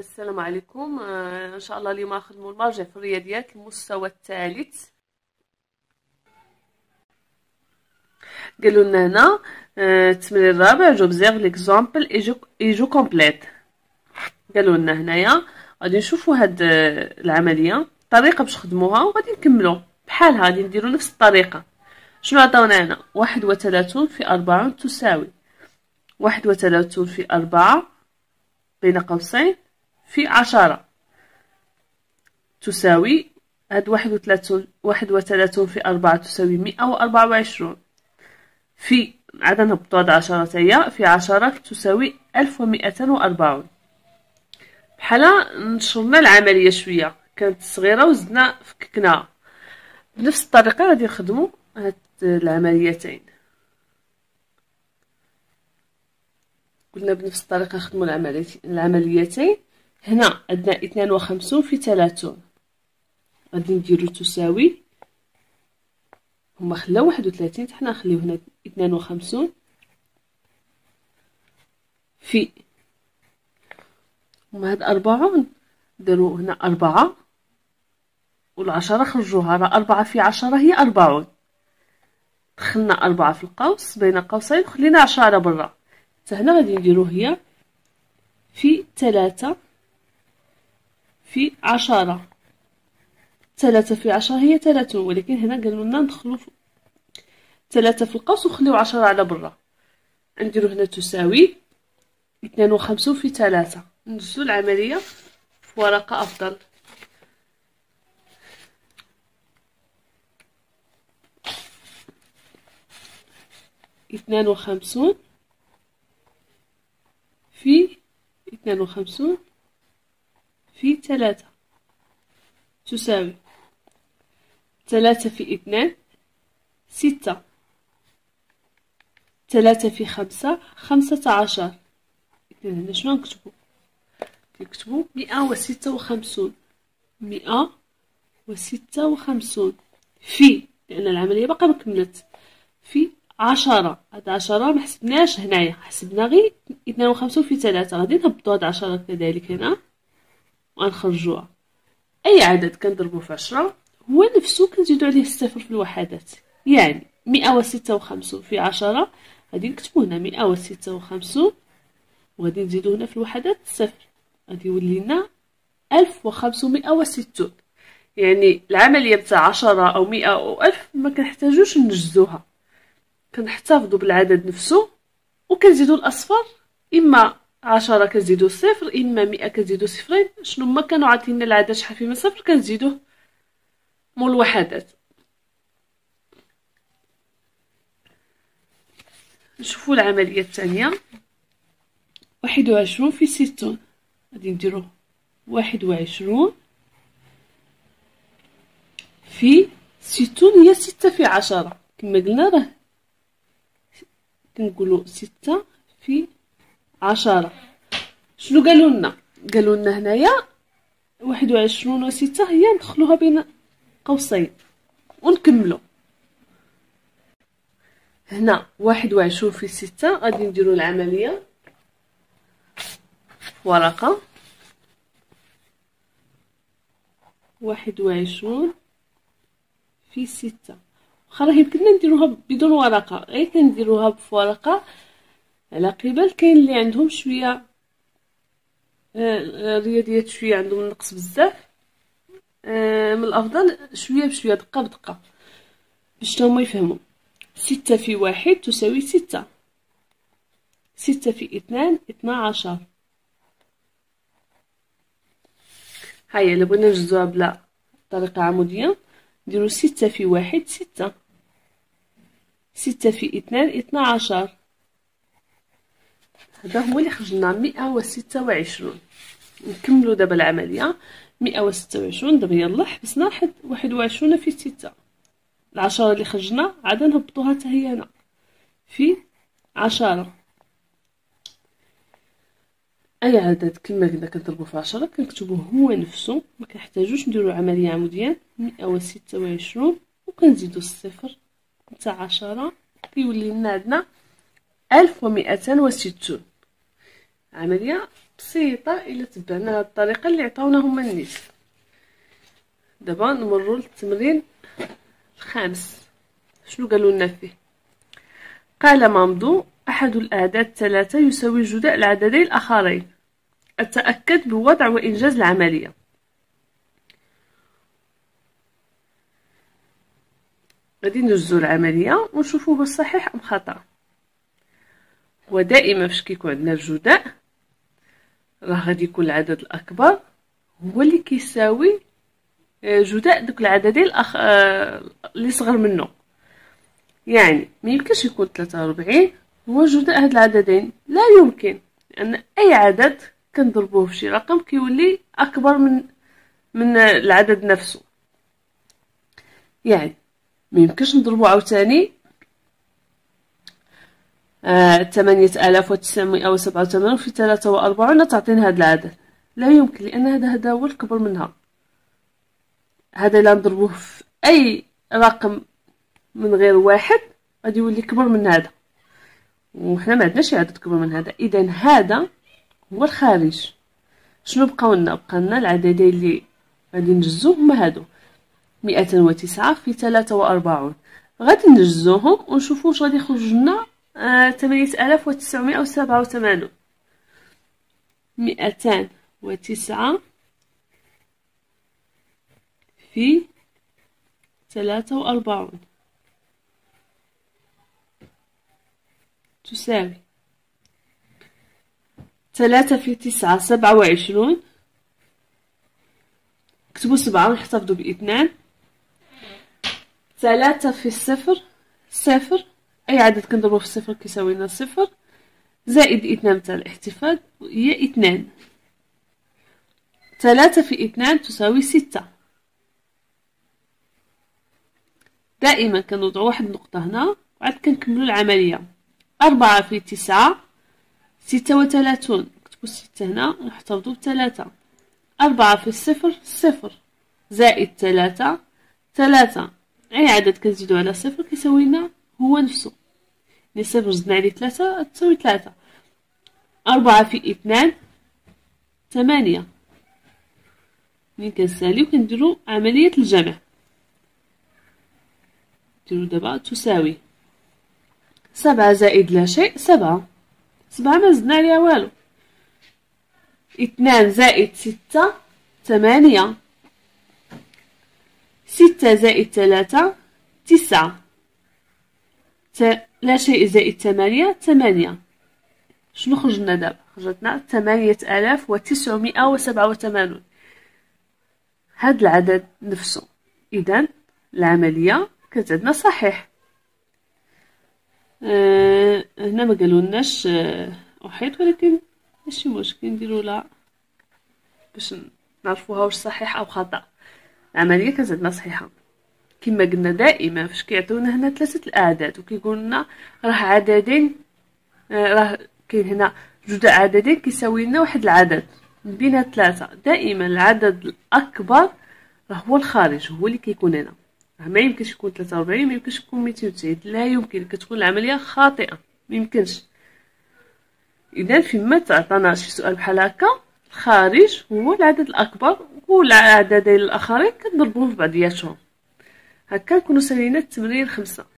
السلام عليكم. آه، إن شاء الله اليوم نخدموا المرجع في الرياضيات المستوى الثالث. قالوا لنا هنا آه، التمرين الرابع j'observe l'exemple et je et je complète قالوا لنا هنايا غادي نشوفوا هاد آه، العملية الطريقة باش نخدموها وغادي نكملوا. بحالها غادي نديروا نفس الطريقة. شنو عطاونا هنا؟ واحد وثلاثون في أربعة تساوي. واحد وثلاثون في أربعة بين قوسين في عشرة. تساوي هاد واحد وثلاثون واحد وثلاثون في أربعة تساوي مئة وأربعة وعشرون. في نهبطو هاد عشرة في عشرة تساوي ألف ومئتين وأربعون. بحالا نشرنا العملية شوية كانت صغيرة وزدنا فككناها بنفس الطريقة غادي نخدمو هاد العمليتين. قلنا بنفس الطريقة نخدمو العمليتين. هنا عندنا اثنان وخمسون في ثلاثون. غادي نديرو تساوي. هما خلاو واحد وثلاثين حنا نخليو هنا اثنان وخمسون في هما هاد أربعون. نديرو هنا أربعة. والعشرة خرجوها راه أربعة في عشرة هي أربعون. دخلنا أربعة في القوس بين قوسين خلينا عشرة برا. حتى هنا غادي نديرو هي في ثلاثة. في عشرة. ثلاثة في عشرة هي ثلاثون ولكن هنا قالوا لنا ندخلو ثلاثة في القوس وخليو عشرة على برا نديرو هنا تساوي اثنان وخمسون في ثلاثة. ندزو العملية في ورقة أفضل. اثنان وخمسون في اثنان وخمسون في ثلاثة. تساوي ثلاثة في اثنان ستة. ثلاثة في خمسة خمسة عشر. إذن هنا شنو نكتبو؟ نكتبو مئة وستة وخمسون. مئة وستة وخمسون. في لأن العملية باقا مكملت في عشرة. هاد عشرة محسبناش هنايا. حسبنا غير اثنان وخمسون في ثلاثة. غادي نهبطو هاد عشرة كذلك هنا. وغنخرجوها أي عدد كنضربو في عشرة هو نفسو كنزيدو عليه الصفر في الوحدات. يعني مئة وستة وخمسون في عشرة غادي نكتبو هنا مئة وستة وخمسون وغادي نزيدو هنا في الوحدات صفر. غادي يولي لنا ألف وخمسمائة وستون يعني العملية بتاع عشرة أو مئة أو ألف ما كنحتاجوش نجزوها. كنحتفظوا بالعدد نفسه وكنزيدو الأصفر إما عشرة كنزيدو صفر إما مئة كنزيدو صفرين. شنو ما كانوا عاطيننا العدد شحال فيه من صفر كنزيدوه مول الوحدات نشوفوا العملية الثانية. واحد وعشرون في ستون غادي نديرو واحد وعشرون في ستون هي ستة في عشرة. كما قلنا راه كنقولو ستة في عشرة. شنو قالوا لنا؟ قالوا لنا هنايا واحد وعشرون وستة هي ندخلوها بين قوسين ونكملو. هنا واحد وعشرون في ستة غادي نديرو العملية. ورقة. واحد وعشرون في ستة. واخا يمكننا نديروها بدون ورقة غير كنديروها بورقة على قبل كاين اللي عندهم شوية آه، رياضيات شوية عندهم نقص بزاف. آه، من الأفضل شوية بشوية دقة بدقة باش هما يفهموا. ستة في واحد تساوي ستة. ستة في اثنان اثنا عشر هيا إلا بغينا نجزوها بلا طريقة عمودية نديرو ستة في واحد ستة. ستة في اثنان اثنا عشر هذا هو اللي خرجنا مئة وستة وعشرون. نكملو دابا العملية. مئة وستة وعشرون. دابا يلا حبسنا واحد واحد وعشرون في ستة. العشرة اللي خرجنا عاد نهبطوها حتى هي هنا. في عشرة. أي عدد؟ كما قلنا كنضربو في عشرة كنكتبوه هو نفسه. ما كنحتاجوش نديرو عملية عمودية مئة وستة وعشرون. الصفر. نتاع عشرة. كيولي لنا عندنا ألف ومئتان وستون. عملية بسيطة الا تبعنا هاد الطريقة اللي عطاونا هما النيس. دابا نمروا للتمرين الخامس. شنو قالوا لنا فيه؟ قال مامدو أحد الأعداد الثلاثة يساوي جداء العددين الآخرين. أتأكد بوضع وإنجاز العملية. غادي نجزو العملية ونشوفوا واش صحيح أم خطأ. ودائما فاش كيكون عندنا الجداء راه غادي يكون العدد الأكبر. هو اللي كيساوي آه، جداء دوك العددين الأخ... آه، اللي صغر منه يعني ما يمكنش يكون 43 هو جداء هاد العددين. لا يمكن لأن أي عدد كنضربوه في شي رقم كيولي أكبر من من العدد نفسه. يعني ما يمكنش نضربو عاوتاني ثمانية آلاف وتسعمائة وسبعة وثمانون في ثلاثة وأربعون تعطينا هذا العدد. لا يمكن لأن هذا هذا هو الكبر منها. هذا لا نضربوه في أي رقم من غير واحد. غادي يولي كبر من هذا. وحنا ما عندناش عدد كبر من هذا. اذا هذا هو الخارج. شنو بقاو لنا؟ بقى لنا العددين اللي غادي نجزو هما هادو. مئة وتسعة في ثلاثة وأربعون. غادي نجزوهم ونشوفو واش غادي يخرج لنا ثمانية آلاف وتسعمائة وسبعة وثمانون مئتان وتسعة في ثلاثة وأربعون. تساوي ثلاثة في تسعة سبعة وعشرون. اكتبوا سبعة ونحتفظوا بإثنان. ثلاثة في الصفر صفر. أي عدد كنضربو في الصفر كيساوي لنا صفر زائد اثنان تاع الاحتفاظ هي اثنان. ثلاثة في اثنان تساوي ستة. دائما كنوضعو واحد النقطة هنا وعاد كنكملو العملية. أربعة في تسعة ستة وثلاثون. نكتبو ستة هنا ونحتفظو بثلاثة. أربعة في الصفر صفر. زائد ثلاثة ثلاثة. أي عدد كنزيدو على صفر كيساوي لنا هو نفسه. يعني صفر زدنا عليه ثلاثة تساوي ثلاثة. أربعة في اثنان ثمانية. ملي كنساليو كنديرو عملية الجمع. نديرو دابا تساوي. سبعة زائد لا شيء سبعة. سبعة ما زدنا عليها والو. اثنان زائد ستة ثمانية. ستة زائد ثلاثة تسعة. لا شيء زائد ثمانية ثمانية. شنو خرجنا دابا؟ خرجتنا ثمانية آلاف وتسعمائة وسبعة وثمانون. هاد العدد نفسه. إذا العملية كانت عندنا صحيح. آه هنا ما قالولناش آه احيط ولكن ماشي مشكل نديرو لها باش نعرفوها واش صحيح أو خطأ. العملية كانت عندنا صحيحة. كما قلنا دائما فاش كيعطيونا هنا ثلاثة الأعداد وكيقول لنا راه عددين آه راه كاين هنا جوج عددين كيساوي لنا واحد العدد. من بين ثلاثة دائما العدد الأكبر راه هو الخارج هو اللي كيكون هنا. ما يمكنش يكون 43 ما يمكنش يكون 290 لا يمكن كتكون العملية خاطئة ما يمكنش. إذا فيما تعطانا شي سؤال بحال هكا الخارج هو العدد الأكبر والعددين الآخرين كنضربوهم في بعضياتهم هكا نكونوا سالينا التمرين خمسة.